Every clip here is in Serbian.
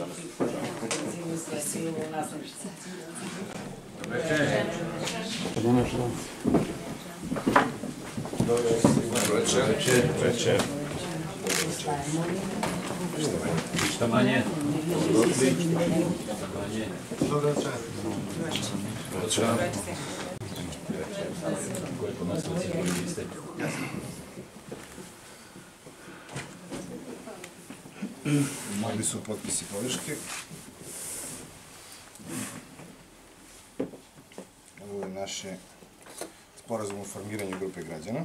związane z utworzami. Dobry dzień. Dobry dzień. Sztamanie. Sztamanie. Dobry dzień. Dobry dzień. Mogli su potpisi podrške. Ovo je naše sporazum o formiranju grupe građana.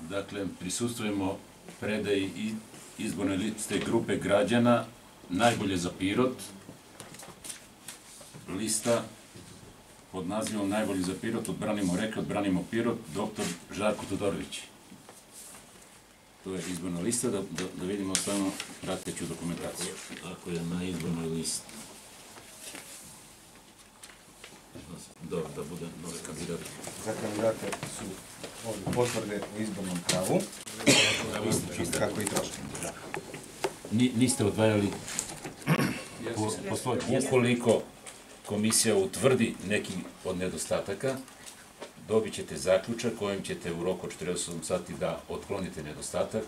Dakle, prisustvujemo predaji izborne liste grupe građana najbolje za Pirot. Lista pod nazivom Najbolji za Pirot, odbranimo reke, odbranimo Pirot, doktor Žarko Todorović. To je izborna lista, da, da, da vidimo samo prateću dokumentaciju. Ako je na izbornoj listi. Dobro, da bude nove kandidat. Za kandidate su ovdje potvrde o izbornom pravu, kako i troške. Ni, niste odvajali po, po svoj, ukoliko komisija utvrdi neki od nedostataka, dobit ćete zaključak kojim ćete u roku od 48 sati da otklonite nedostatak